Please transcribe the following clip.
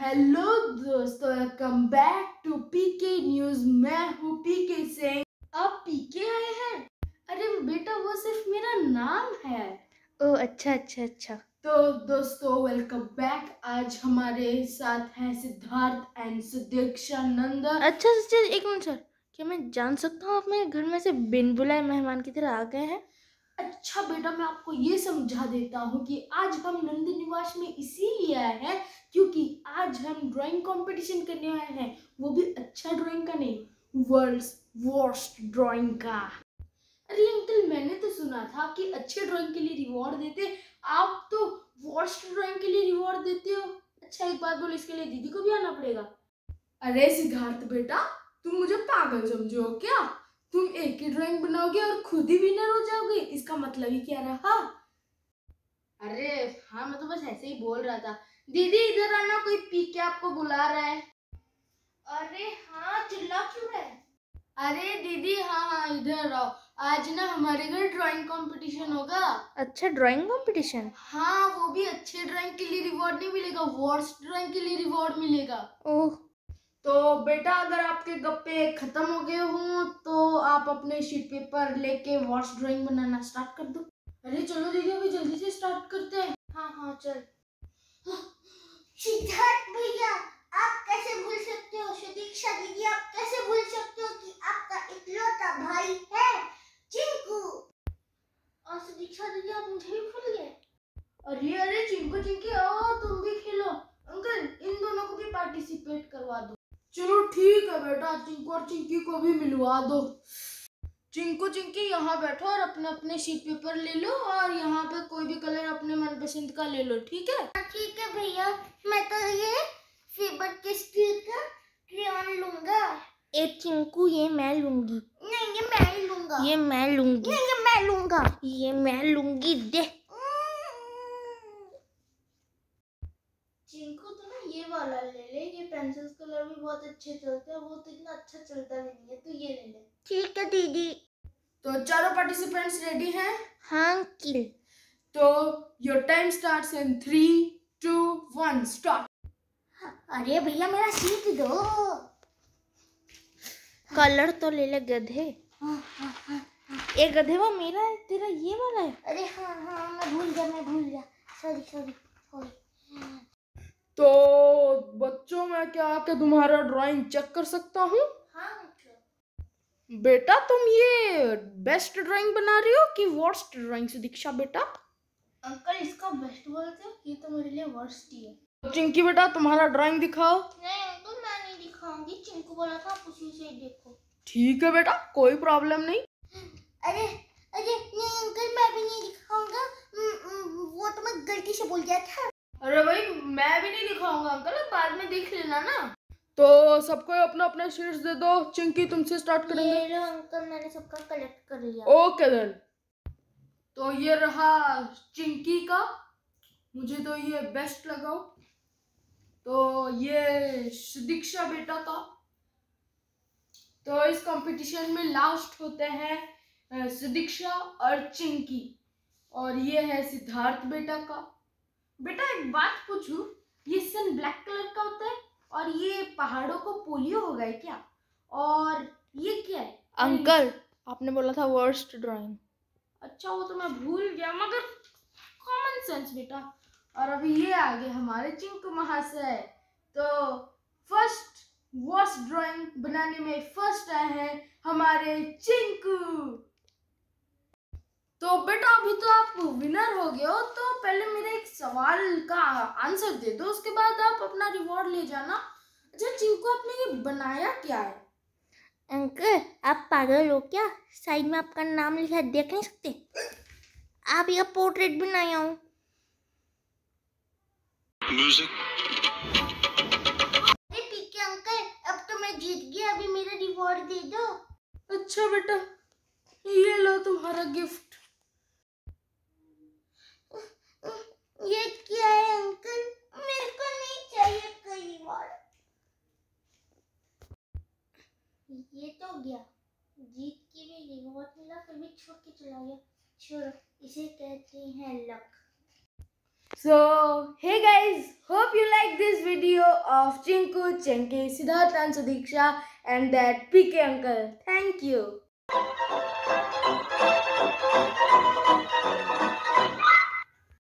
Hello दोस्तों welcome back to PK news मैं हूँ पीके सिंह आप पीके आए हैं? अरे बेटा वो सिर्फ़ मेरा नाम है। ओ अच्छा अच्छा अच्छा। तो दोस्तों वेलकम बैक आज हमारे साथ हैं सिद्धार्थ एंड सुदीक्षा नंदन अच्छा सर एक मिनट सर क्या मैं जान सकता हूँ आप मेरे घर में से बिन बुलाए मेहमान की तरह आ गए हैं? अच्छा बेटा मैं आपको ये समझा देता हूँ कि आज हम नंद निवास में इसीलिए आए हैं हम ड्राइंग कंपटीशन करने आए हैं, वो भी अच्छा ड्राइंग का नहीं वर्ल्ड्स वर्स्ट ड्राइंग का। अरे अंकल मैंने तो सुना था कि अच्छे ड्राइंग के लिए रिवॉर्ड देते आप तो वर्स्ट ड्राइंग के लिए रिवॉर्ड देते हो। अच्छा एक बात बोलो, इसके लिए दीदी को भी आना पड़ेगा। अरे सिद्धार्थ बेटा, तुम मुझे पागल समझो क्या? तुम एक ही ड्राइंग बनाओगे और खुद ही विनर हो जाओगे, इसका मतलब ही क्या रहा? अरे हाँ मैं तो बस ऐसे ही बोल रहा था। दीदी इधर आना कोई पी के आपको बुला रहा है। अरे हाँ चिल्ला क्यों है अरे दीदी हाँ हाँ इधर आओ। आज ना हमारे घर ड्राइंग कंपटीशन होगा। अच्छा ड्राइंग कंपटीशन हाँ वो भी अच्छे ड्राइंग के लिए रिवॉर्ड नहीं मिलेगा वर्स्ट ड्राइंग के लिए रिवॉर्ड मिलेगा। ओह। तो बेटा अगर आपके गप्पे खत्म हो गए हों तो आप अपने शीट पेपर लेके वॉश ड्राइंग बनाना स्टार्ट कर दो। अरे चलो दीदी अभी जल्दी से स्टार्ट करते हैं। हाँ हाँ चल। सिद्धार्थ भैया, आप कैसे भूल सकते हो? सुदीक्षा दीदी, आप कैसे भूल सकते हो कि आपका इकलौता भाई है? चिंकू! और सुदीक्षा दीदी, आप मुझे भी भूल गए? अरे अरे, चिंकू, चिंकी, आओ तुम भी खेलो। अंकल, इन दोनों को भी पार्टिसिपेट करवा दो। चलो ठीक है बेटा, चिंकू और चिंकी को भी मिलवा दो। चिंकू चिंकी यहाँ बैठो और अपने अपने शीट पेपर ले लो और यहाँ पे कोई भी कलर अपने मनपसंद का ले लो ठीक है? ठीक है भैया। मैं तो ये फेबर के का क्रेयॉन लूँगा। ए चिंकू ये मैं लूँगी। नहीं ये मैं ही लूँगा। ये मैं लूँगी। नहीं ये मैं लूँगा। ये मैं लूँगी दे। चिंकू तो ना ये वाला ले ले ये पेंसिल कलर भी बहुत अच्छे चलते हैं वो तो इतना अच्छा चलता नहीं है तो ये ले ले। ठीक है दीदी। तो चारों पार्टिसिपेंट्स रेडी हैं? हाँ किल तो your time starts in three two one start अरे भैया मेरा सीट दो। कलर तो ले ले गधे। ए गधे वो मेरा है तेरा ये वाला है? अरे हाँ हाँ मैं भूल गया मैं भूल गया। सॉरी सॉरी सॉरी तो बच्चों मैं क्या आके तुम्हारा ड्राइंग चेक कर सकता हूँ। बेटा तुम ये बेस्ट ड्राइंग बना रही हो कि वर्स्ट ड्राइंग से दीक्षा बेटा। अंकल इसका बेस्ट बोलते हो? ये तो मेरे लिए वर्स्ट ही है। चिंकी बेटा तुम्हारा ड्राइंग दिखाओ। नहीं अंकल मैं नहीं दिखाऊँगी। चिंकू बोला था आप उसी से देखो। ठीक है बेटा कोई प्रॉब्लम नहीं। अरे अरे नहीं अंकल मैं भी नहीं दिखाऊँगा। वो तो मैं गलती से बोल गया था। अरे भाई मैं भी नहीं दिखाऊँगा अंकल बाद में देख लेना ना। तो सबको अपना अपना शीट्स दे दो। चिंकी तुमसे स्टार्ट करेंगे। ये अंकल मैंने सबका कलेक्ट कर लिया। ओके देन तो ये रहा चिंकी का। मुझे तो ये बेस्ट लगा। तो ये दीक्षा बेटा का। तो इस कंपटीशन में लास्ट होते हैं सुदीक्षा और चिंकी। और ये है सिद्धार्थ बेटा का। बेटा एक बात पूछूँ। ये सन ब्लैक कलर का होता है? और ये पहाड़ों को पोलियो हो गया क्या? और ये क्या है? अंकल आपने बोला था वर्स्ट ड्राइंग अच्छा वो तो मैं भूल गया मगर कॉमन सेंस बेटा। और अभी ये आ गए हमारे चिंकू महाशय तो फ़र्स्ट वर्स्ट ड्राइंग बनाने में फ़र्स्ट आए हैं हमारे चिंकू। तो बेटा अभी तो आप विनर हो गए हो तो पहले मेरे एक सवाल का आंसर दे दो उसके बाद आप अपना रिवॉर्ड ले जाना। अच्छा चिंकू आपने ये बनाया क्या है? अंकल आप पागल हो क्या? साइड में आपका नाम लिखा है देख नहीं सकते? आप यह पोर्ट्रेट बनाया हूँ। Music. अरे पीके अंकल अब तो मैं जीत गया अभी मेरा रिवॉर्ड दे दो। अच्छा बेटा ये लो तुम्हारा गिफ्ट ये क्या है अंकल मेरे को नहीं चाहिए कोई रिवॉर्ड ये तो गया जीत के भी रिवॉर्ड मिला फिर भी छोड़ के चला गया छोड़ो इसे कहते हैं luck So, hey guys, hope you like this video of Chinku, Chenki, Siddharth and Sudiksha and that PK uncle. Thank you.